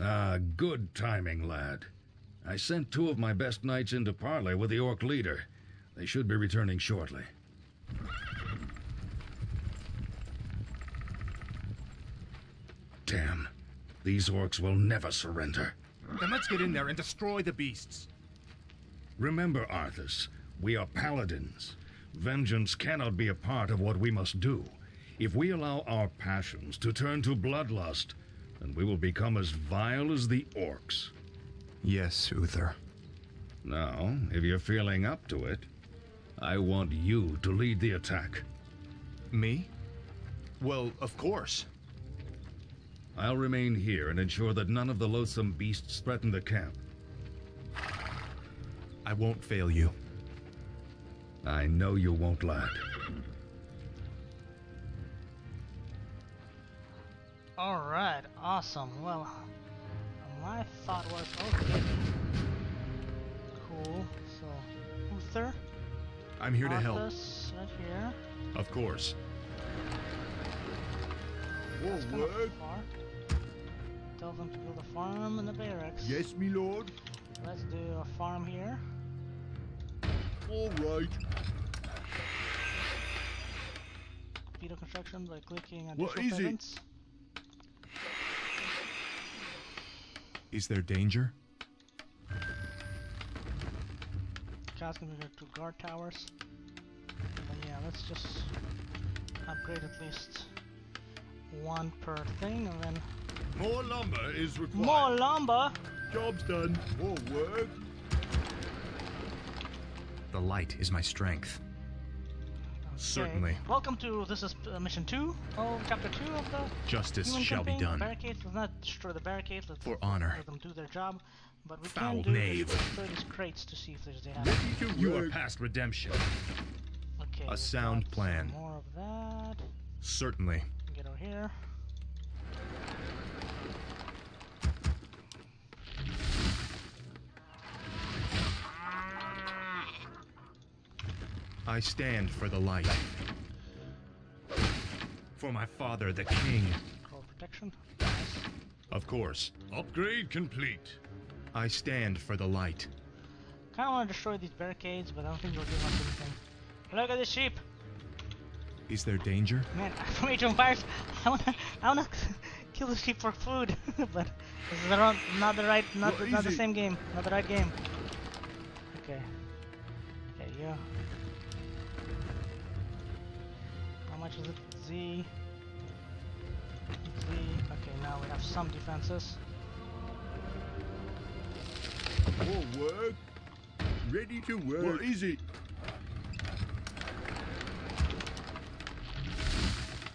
Ah, good timing, lad. I sent two of my best knights into parley with the orc leader. They should be returning shortly. Damn. These orcs will never surrender. Then let's get in there and destroy the beasts. Remember, Arthas, we are paladins. Vengeance cannot be a part of what we must do. If we allow our passions to turn to bloodlust, then we will become as vile as the orcs. Yes, Uther. Now, if you're feeling up to it, I want you to lead the attack. Me? Well, of course. I'll remain here and ensure that none of the loathsome beasts threaten the camp. I won't fail you. I know you won't, lad. Alright, awesome. Well, my thought was, okay. Cool. So, Uther. I'm here to help. Arthas, right here. Of course. That's kind of far. Tell them to build a farm and a barracks. Yes, me lord. Let's do a farm here. All right. Speed of construction by clicking What additional is it? Is there danger? Cast can be to guard towers. But yeah, let's just upgrade at least one per thing and then More lumber is required. more lumber. Job's done. More work. The light is my strength. Okay. Certainly. Welcome to this is uh, mission two of chapter two of the Justice human shall be campaign. done. Barricades. Let's not destroy the barricades. Let's For honor. let them do their job. But we Foul can do knave. is clear these crates to see if there's they have. Ready You are past redemption. Okay. A sound plan. More of that. Certainly. Get over here. I stand for the light. For my father, the king. Call protection. Of course. Upgrade complete. I stand for the light. Kind of want to destroy these barricades, but I don't think they'll do much anything. Look at this sheep, Is there danger? man. For me to fires, I wanna, I wanna kill the sheep for food, but this is the wrong, not the right, not the, not the same game, not the right game. Okay, okay, yeah. Much is it? Z. Z. Okay, now we have some defenses. More work. Ready to work. What is it?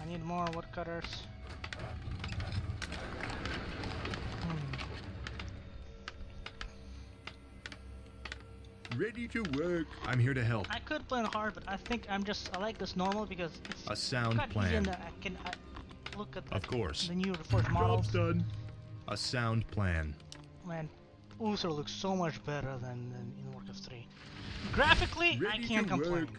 I need more woodcutters. Ready to work. I'm here to help. I could play on hard, but I think I'm just I like this normal because it's A sound got easy plan. and I can I look at the, Of course. the new Reforged models. Job's done. A sound plan. Man, Uther looks so much better than, than in Warcraft 3. Graphically, I can't complain. work.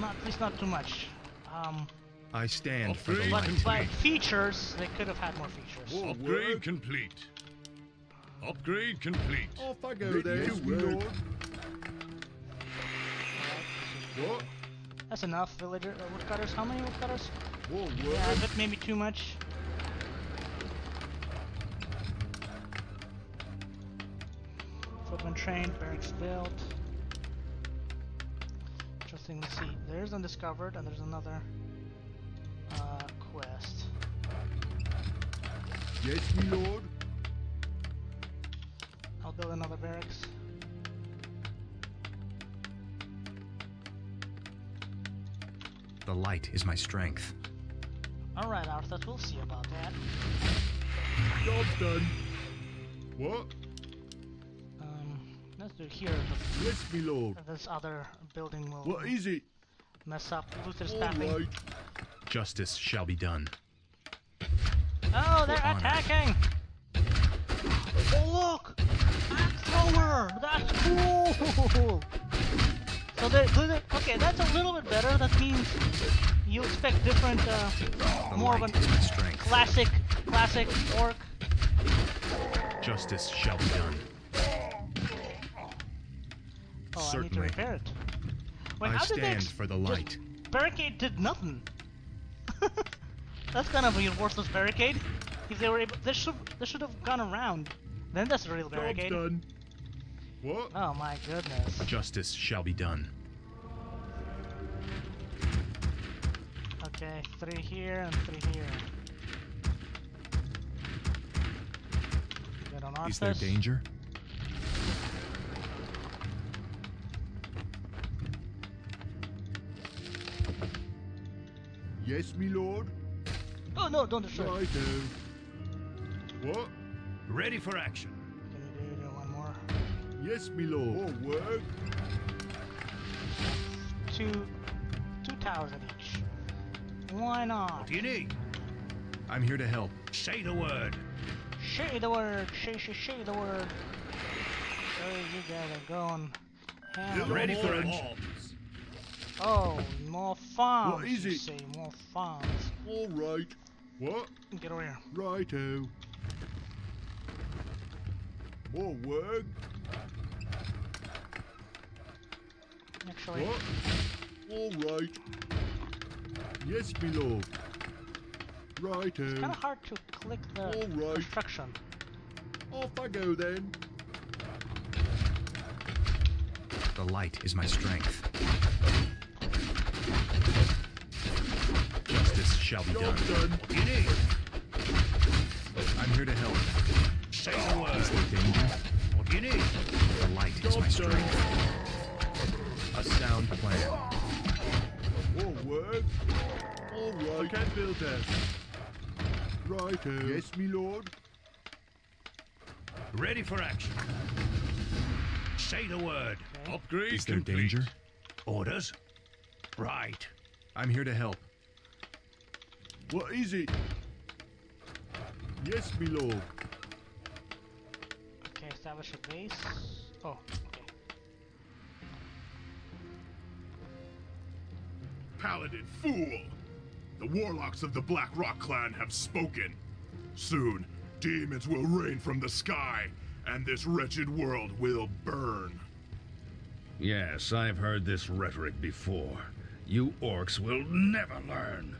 Not at least not too much. Um, I stand for the Upgrade but, light. but features, they could have had more features. Upgrade complete. Upgrade complete. Off I go Ready then. to Yes, me lord. What? That's enough, villager uh, woodcutters. How many woodcutters? More work. Yeah, a bit maybe too much. Footman trained, barracks built. Interesting to see. There's undiscovered, and there's another uh, quest. Yes, me lord. I'll build another barracks. The light is my strength. Alright, Arthur, we'll see about that. Job's done. What? Um, let's do here. but Yes, me lord. This other building will What is it? mess up Luther's All tapping. right. Justice shall be done. Oh, they're attacking! Oh, look! That's cool! So they're- okay, that's a little bit better. That means you expect different, uh, more of a is my strength. classic, classic orc. Justice shall be done. Oh, I need to Certainly. repair it. Wait, I how did they stand for the light. Barricade did nothing. that's kind of a worthless barricade. If they were able, they should they should have gone around. Then that's a real Job's barricade. done. What? Oh my goodness. Justice shall be done. Okay, three here and three here. Good on Is there Arthas. danger? Yes, me lord. Oh no, don't destroy. it. Righto. What? Ready for action. Yes, me lord. More work. Two, two towers at each. Why not? do you need? I'm here to help. Say the word. Say the word. Say, say, say the word. Oh, you guys are going. ham on Ready the for edge. action. Oh, more farms. What is you it? Say more farms. All right. What? Get over here. Righto. More work. Actually, What? All right. Yes, me lord. Righto. it's kind of hard to click the All right. construction. Off I go then. The light is my strength. Justice shall be done. Job done. You need. I'm here to help. Say the word. Is there danger? What do you need? The light is my Job done. Strength. A sound plan. More work. All right. I can build that. Righto. Yes, me lord. Ready for action. Say the word. Okay. Upgrade Is there complete. danger? Orders? Right. I'm here to help. What is it? Yes, me lord. Okay, establish a base. Oh, Paladin fool! The warlocks of the Blackrock clan have spoken. Soon, demons will rain from the sky, and this wretched world will burn. Yes, I've heard this rhetoric before. You orcs will never learn.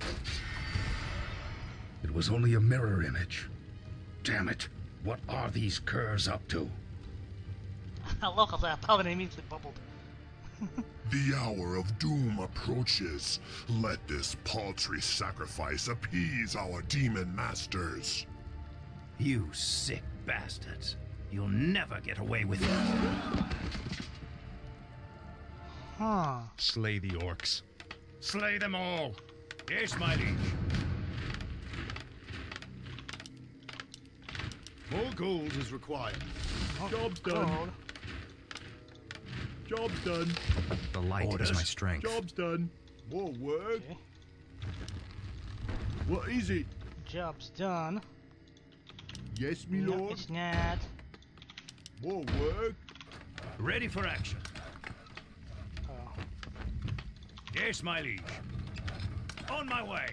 It was only a mirror image. Damn it. What are these curs up to? I love how that paladin immediately bubbled. The hour of doom approaches. Let this paltry sacrifice appease our demon masters. You sick bastards. You'll never get away with it. Huh. Slay the orcs. Slay them all. Yes, my liege. More gold is required. Oh, Job's done. Gold. Job's done. The light Orders. is my strength. Job's done. More work. Okay. What is it? Job's done. Yes, me No, lord. it's not. More work. Ready for action. Oh. Yes, my liege. On my way.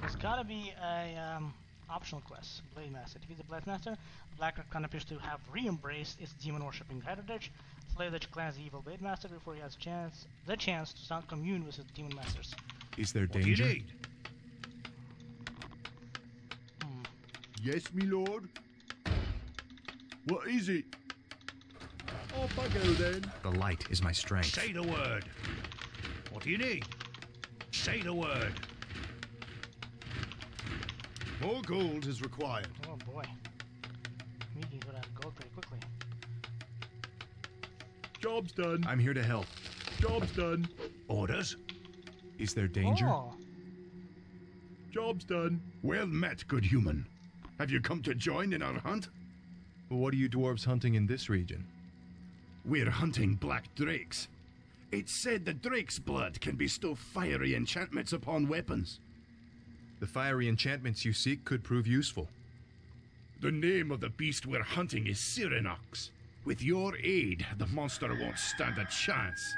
There's gotta be a um, optional quest. Blade Master. Defeat the Blade Master. Blackrock clan appears to have re-embraced its demon worshipping heritage. Slay the clan's evil Blade Master before he has chance the chance to sound commune with his demon masters. Is there What do you danger? need? Hmm. Yes, me lord. What is it? Off I go then. The light is my strength. Say the word. What do you need? Say the word. More gold is required. Oh boy. Job's done. I'm here to help. Job's done. Orders? Is there danger? Oh, Job's done. Well met, good human. Have you come to join in our hunt? What are you dwarves hunting in this region? We're hunting black drakes. It's said the drake's blood can bestow fiery enchantments upon weapons. The fiery enchantments you seek could prove useful. The name of the beast we're hunting is Searinox. With your aid, the monster won't stand a chance.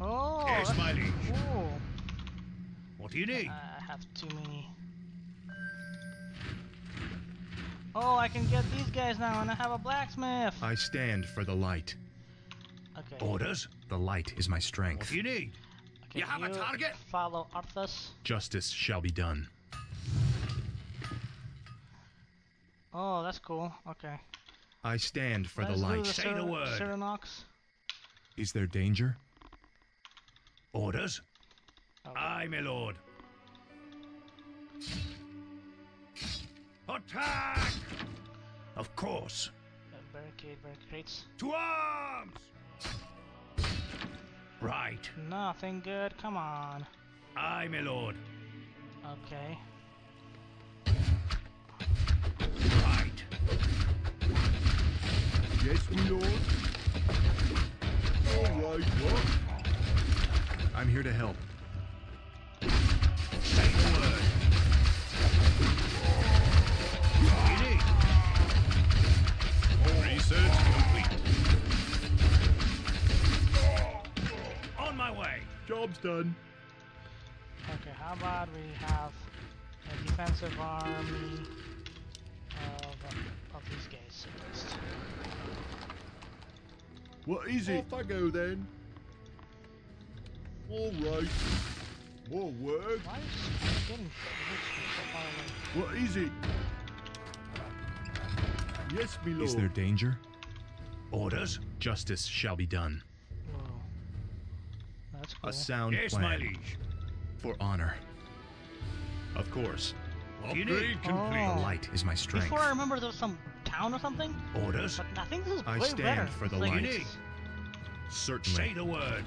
oh. Yes, my liege. Cool. What do you need? I have too many. Oh, I can get these guys now, and I have a blacksmith. I stand for the light. Okay. Orders? The light is my strength. you need? okay you have a target? Follow Arthas. Justice shall be done. Oh, that's cool. Okay. I stand for Let's the light. the Say the word. Searinox. Is there danger? Orders? Okay. Aye, my lord. Attack! Of course. Uh, barricade, barricades. To arms! Right. Nothing good. Come on. Aye, my lord. Okay. Yes, my lord. All right, what? I'm here to help. Say the word. You need. Research complete. On my way. Job's done. Okay, how about we have a defensive army of, of these guys at least. What is it? Off I go then. All right. More work. Why is it getting so far away? What is it? Yes, my lord. Is there danger? Orders? Justice shall be done. Whoa. That's cool. A sound Yes, plan my liege. for honor. Of course, You need Oh. the light is my strength. Before I remember there was some town or something, Orders? but I think this is I way stand better. for the like light. it's- Certainly. Say the word.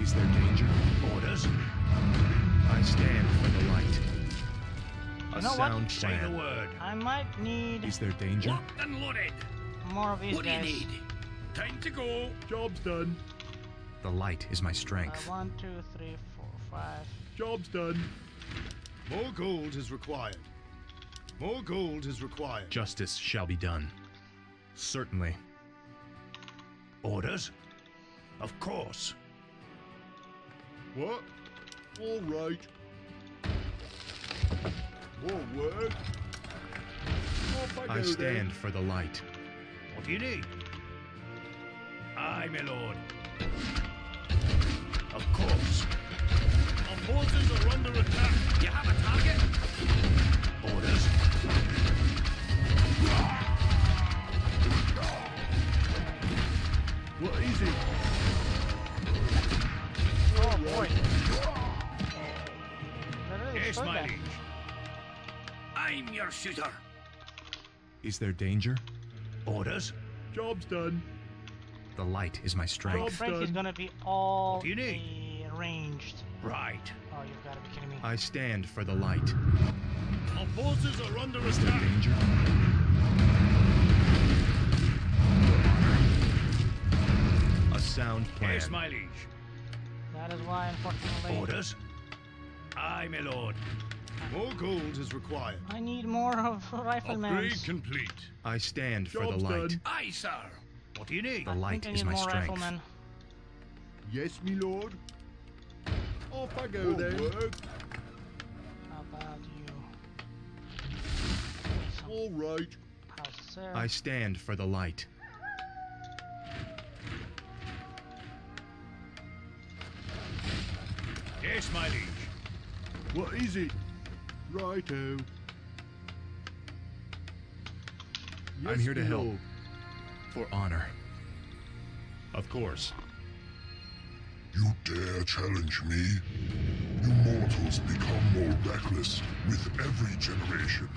Is there danger? Orders? I stand for the light. A You know what? sound Say the word. I might need Is there danger? Locked and loaded. more of these What do you guys. need? Time to go. Job's done. The light is my Uh, strength. one, two, three, four, five. Job's done. More gold is required. More gold is required. Justice shall be done. Certainly. Orders? Of course. What? All right. More work. I I stand then. for the light. What do you need? Aye, my lord. Of course. Our forces are under attack. You have a target? Orders? What is it? Oh boy. Yes, my that. liege. I'm your shooter. Is there danger? Orders? Job's done. The light is my strength. afraid he's done. gonna be all What do you need? uh, ranged. Right. Oh, you've got to be kidding me. I stand for the light. Our forces are under Is there attack. danger? A sound plan. Yes, my liege. That is why, unfortunately, Orders? Aye, my lord. More gold is required. I need more of riflemen. Upgrade complete. I stand for the Job's light. done. Aye, sir. What do you need? The I light think I is need my more strength. riflemen. Yes, my lord. Off I go More then. work. All right. Oh, houses. I stand for the light. Yes, my liege. What is it? Righto. I'm here to help. lord. For honor. Of course. You dare challenge me? You mortals become more reckless with every generation.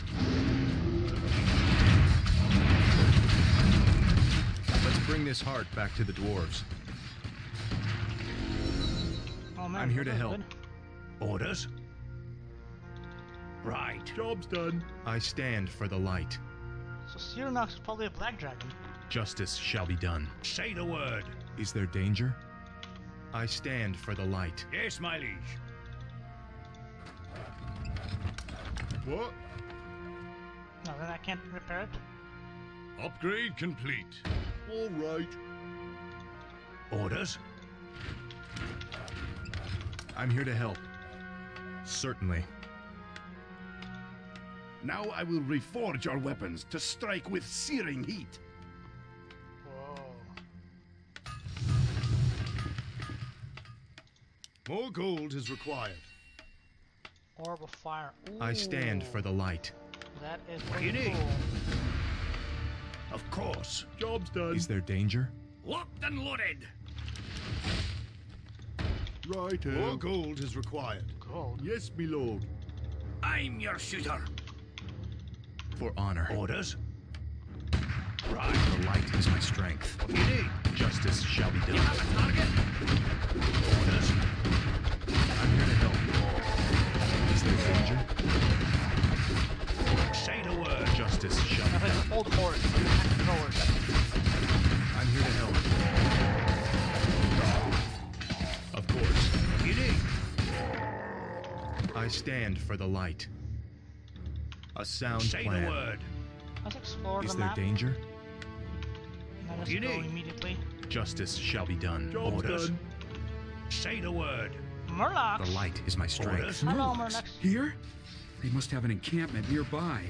Bring this heart back to the dwarves. oh man, I'm here to help. good. Orders? Right. Job's done. I stand for the light. So Searinox is probably a black dragon. Justice shall be done. Say the word. Is there danger? I stand for the light. Yes, my liege. What? No, then I can't repair it. Upgrade complete. All right. Orders? I'm here to help. Certainly. Now I will reforge our weapons to strike with searing heat. Whoa. More gold is required. Orb of fire. I stand for the light. That is What pretty cool. Of course. Job's done. Is there danger? Locked and loaded. Righto. Uh, More gold is required. Gold. Yes, me lord. I'm your shooter. For honor. Orders? Right. The light is my strength. What do you need? Justice shall be done. You have a target? Orders? Justice shall be done. an old horse. Forward. I'm here to help. Of course. What do you need? I stand for the light. A sound Say plan. the word. Let's explore Is the there map. danger? Let us do go immediately. Justice shall be done. Job's Orders? done. Say the word. Murlocs. The light is my strength. Orders? Hello, Murlocs. Murlocs. Here? They must have an encampment nearby.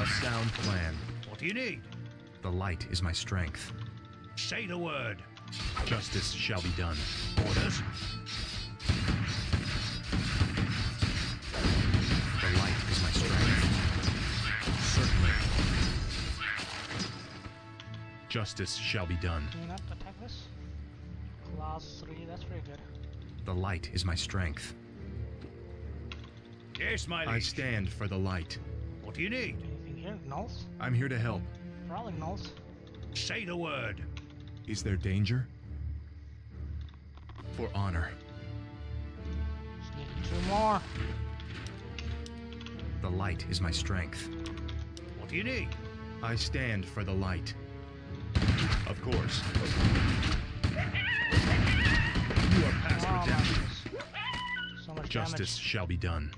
A sound plan. What do you need? The light is my strength. Say the word. Justice shall be done. Orders? The light is my strength. Certainly. Justice shall be done. Can you not attack this? Class 3, that's pretty good. The light is my strength. Yes, my I stand for the light. What do you need? Gnolls? I'm here to help. Probably gnolls. Say the word. Is there danger? For honor. Just need two more. The light is my strength. What do you need? I stand for the light. Of course. You are past Oh, redemption. So much Justice shall be done.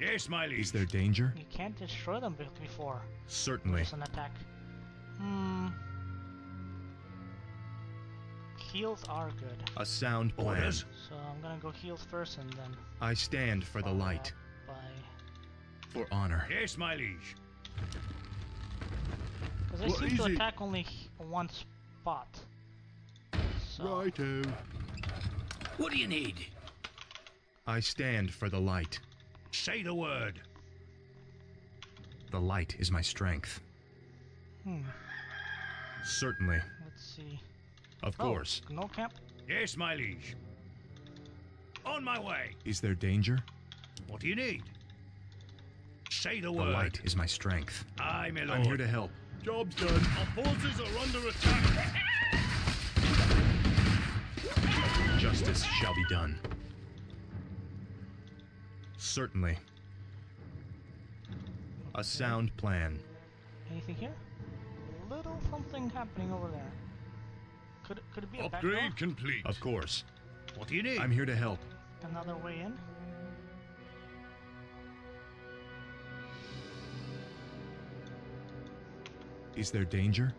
Yes, my liege. Is there danger? You can't destroy them be- before. Certainly. Just an attack. Hmm. Heals are good. A sound plan. Orders? So I'm gonna go heals first and then I stand for the light. up by For honor. Yes, my liege. because they What seem to it? attack only one spot. So Righto. What do you need? I stand for the light. Say the word. The light is my strength. hmm. Certainly. Let's see. Of Oh, course. No camp. Yes, my liege. On my way. Is there danger? What do you need? Say the, The word. The light is my strength. Aye, my lord. I'm here to help. Job's done. Our forces are under attack. Justice shall be done. Certainly. A sound plan. Anything here? A little something happening over there. Could could it be a back door? Upgrade complete. Of course. What do you need? I'm here to help. Another way in. Is there danger?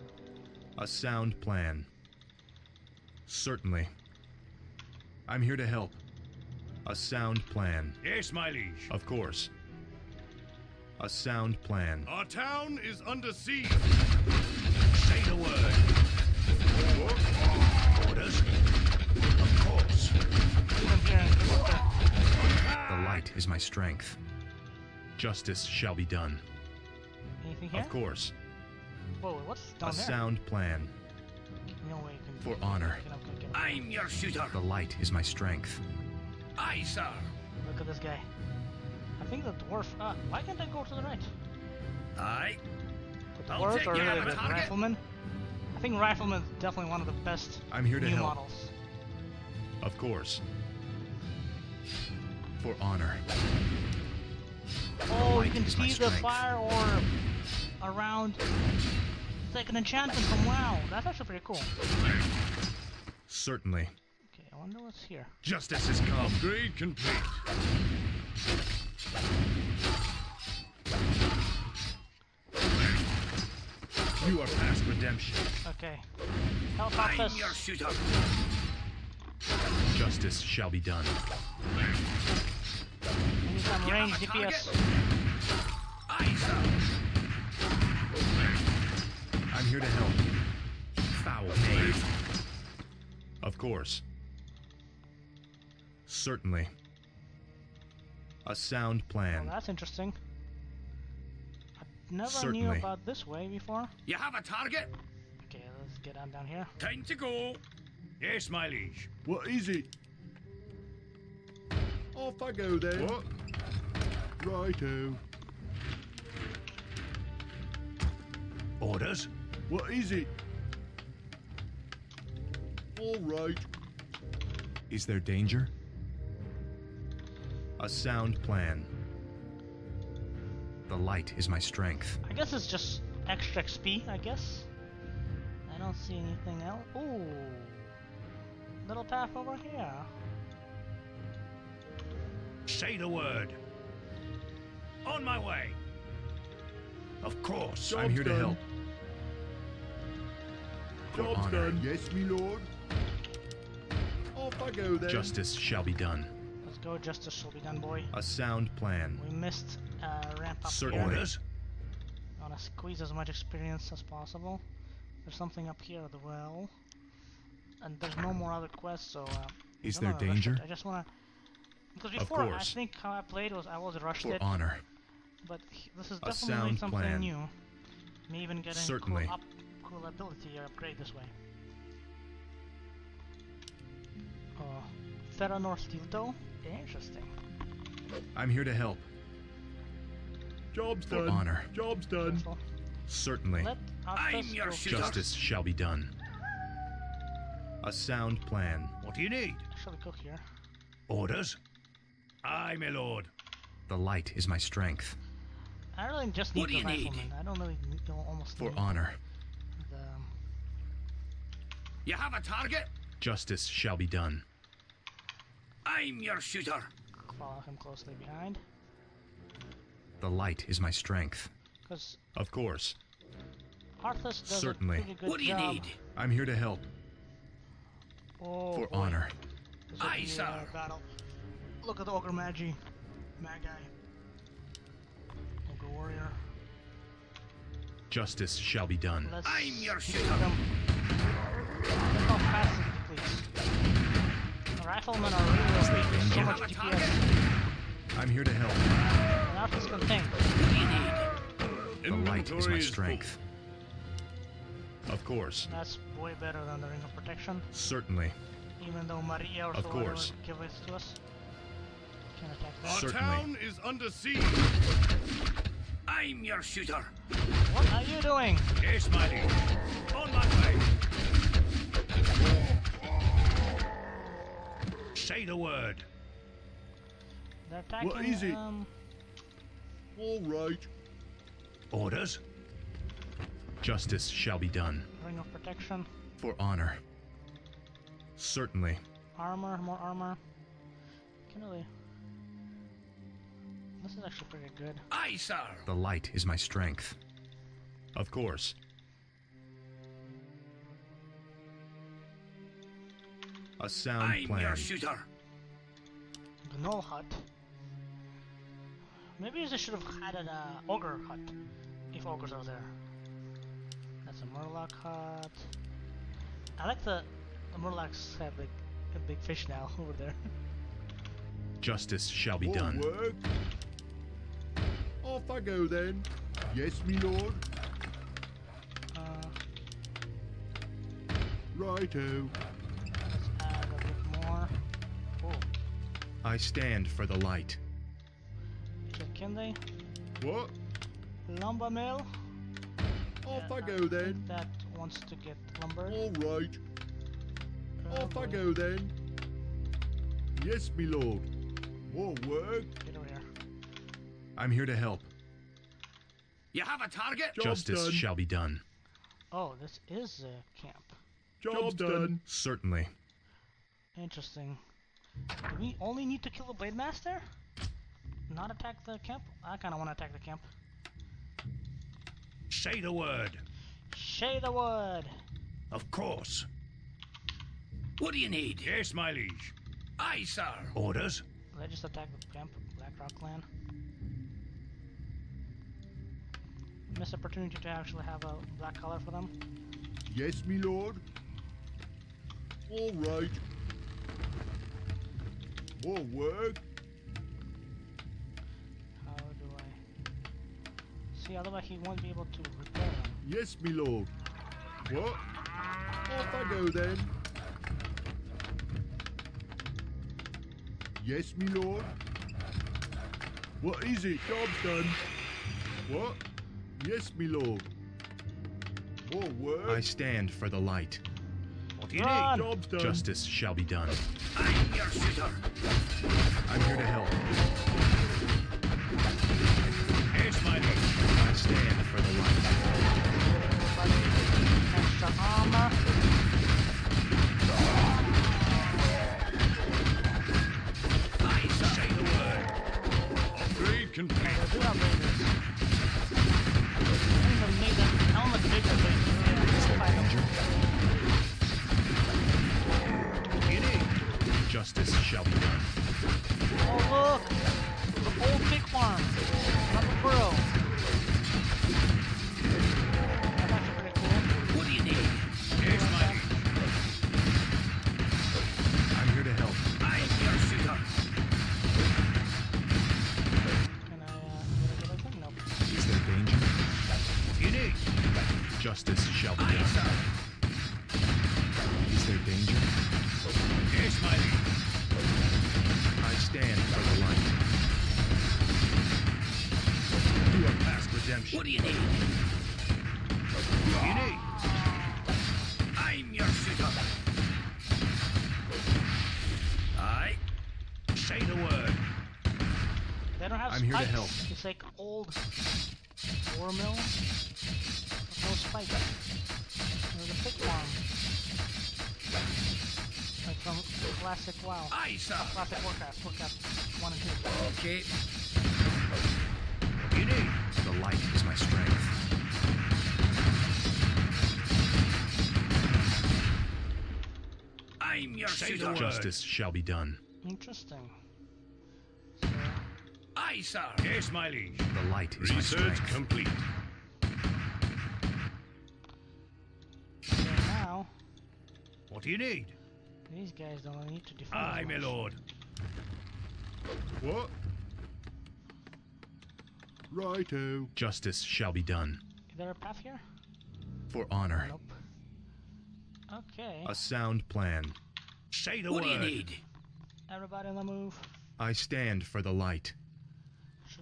A sound plan. Certainly. I'm here to help. A sound plan. Yes, my liege. Of course. A sound plan. Our town is under siege. Say the word. Orders? Of course. Even here in Crystal. The light is my strength. Justice shall be done. Anything here? Of course. Whoa, what's down A there? sound plan. No way you can. For honor. Get up, get up. I'm your shooter. The light is my strength. Aye, sir. Look at this guy. I think the dwarf. Uh, why can't I go to the right? Aye. The I'll dwarf take or care of the it, target. rifleman? I think rifleman is definitely one of the best I'm here to new help. models. Of course. For honor. Oh, you can see the fire orb around. It's like an enchantment from WoW. That's actually pretty cool. Certainly. I wonder what's here. Justice is come. Upgrade complete. You are past redemption. Okay. Help I'm your shooter. Justice shall be done. Anything some range DPS. I'm here to help. Foul knave. Of course. Certainly. A sound Well, plan. that's interesting. I never knew about this way before. You have a target? Okay, let's get on down here. Time to go. Yes, my liege. What is it? Off I go then. What? Righto. Orders? What is it? All right. Is there danger? A sound plan. The light is my strength. I guess it's just extra XP, I guess. I don't see anything else. Ooh. Little path over here. Say the word. On my way. Of course. I'm here to help. For Job's honor. done. Yes, me lord. Off I go then. Justice shall be done. Go, justice shall be done, boy. A sound plan. We missed uh, ramp up Certain orders. I want to squeeze as much experience as possible. There's something up here as well. And there's no more other quests, so. Uh, Is there danger? I just want to. Because before, I think how I played was I was rushed For it, honor. but this is definitely sound something plan. new. Me even getting Certainly. cool, up, cool ability upgrade this way. Oh, Theranor Steel Toe? Interesting. I'm here to help. Job's For done. honor. Job's done. Certainly. Let Arthas your go shooter. Justice shall be done. A sound plan. What do you need? Actually, go here. Orders? Aye, my lord. The light is my strength. I really just need What do the you need? rifleman. I don't really need, almost For need honor. the. Um, you have a target? Justice shall be done. I'm your shooter. Follow him closely behind. The light is my strength. Because Of course. Arthas does Certainly. a pretty good What do you job. need? I'm here to help. Oh, For boy. honor. This will Aye, uh, sir. Battle. Look at the Ogre Magi. Magi. Ogre Warrior. Justice shall be done. Let's I'm your shooter. them. Look how fast it depletes. The riflemen are really they so danger? much DPS. I'm here to help. And Arthas can tank. What do you need? The light is my strength. Of course. That's way better than the Ring of Protection. Certainly. Even though Maria or Of so course. give it to us. Can attack that. Our Certainly. town is under siege. I'm your shooter. What are you doing? Yes, my liege. On my way. Say the word. They're attacking. What is it? Um, All right. Orders? Justice shall be done. Ring of Protection. For honor. Certainly. Armor, more armor. Can really. This is actually pretty good. Aye, sir. The light is my strength. Of course. A sound I'm plan. your shooter. Gnoll hut. Maybe they should have had an uh, ogre hut, if ogres are there. That's a Murloc hut. I like the the Murlocs have like a big fish now over there. Justice shall be All done. work. Off I go then. Yes, me lord. Uh, Righto. I stand for the light. can they? What? Lumber mill. Off Yeah, I go think then. That wants to get lumber. All right. Off I go then. Yes, me lord. More work. Get over here. I'm here to help. You have a target? Job's Justice done. shall be done. Oh, this is a camp. Job's, done. Certainly. Interesting. Do we only need to kill the Blade Master? Not attack the camp? I kinda wanna attack the camp. Say the word. Say the word. Of course. What do you need? Yes, my liege. Aye, sir. Orders? Let's just attack the camp. Black Blackrock clan. Missed opportunity to actually have a black color for them. Yes, me lord. All right. More work. How do I... See, otherwise he won't be able to repair them. Yes, me lord. What? Off I go then. Yes, me lord. What is it? Job's done. What? Yes, me lord. More work. I stand for the light. What do you Run! need? Job's done. Justice shall be done. I'm your shooter. I'm here to help. Here's my lead. I stand for the light. Extra armor. I say the word. Upgrade complete. They do have lasers. I even made them. I almost made them lasers. Is there danger? Justice shall be done. Oh look! The old pig farm! Not the burrow. That's actually pretty cool. What do you need? Here's my lead. I'm here to help. I'm your shooter. Can I, uh, get a good thing? Nope. Is there danger? What do you need? Justice shall be done. Like old war mill with no spikes. There's a pig farm. Like from classic WoW. Aye, sir. Classic Warcraft, Warcraft 1 and 2. Okay. You need? The light is my strength. I'm your Say shooter. Justice shall be done. Interesting. Aye, sir. Here's my liege. The light is my Research strength. complete. So now, What do you need? these guys don't need to defend. Aye, my lord. What? Righto. Justice shall be done. Is there a path here? For honor. Nope. Okay. A sound plan. Say the What word. do you need? Everybody on the move. I stand for the light.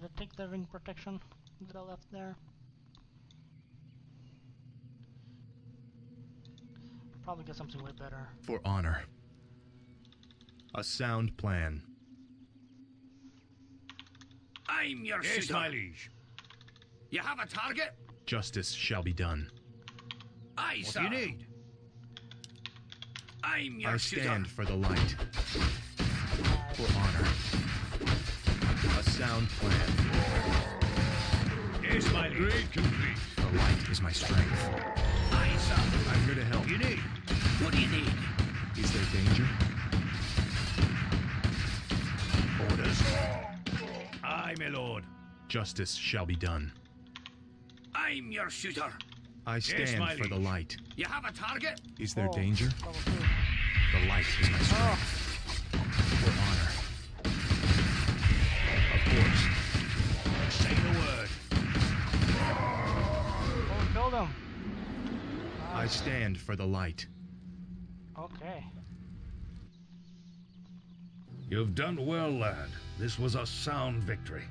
Should I take the ring protection that I left there? Probably get something way better. For honor. A sound plan. I'm your Here's shooter. my liege. You have a target? Justice shall be done. Aye, What sir. do you need? I'm your I shooter. stand for the light. Sound plan. Here's my liege. Complete. The light is my strength. Aye, sir. I'm here to help. What do you need? What do you need? Is there danger? Orders. Aye, my lord. Justice shall be done. I'm your shooter. I stand my for the light. You have a target? Is there Oh, danger? level. The light is my Oh, stand for the light. Okay. You've done well, lad. This was a sound victory.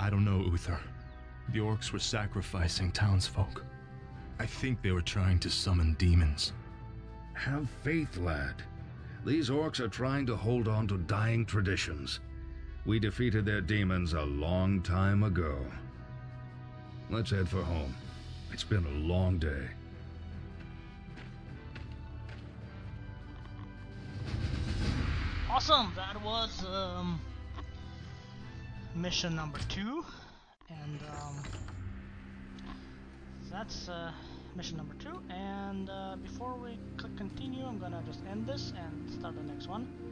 I don't know, Uther. The orcs were sacrificing townsfolk. I think they were trying to summon demons. Have faith, lad. These orcs are trying to hold on to dying traditions. We defeated their demons a long time ago. Let's head for home. It's been a long day. Awesome. That was um, mission number two, and um, that's uh, mission number two. And uh, before we click continue, I'm gonna just end this and start the next one.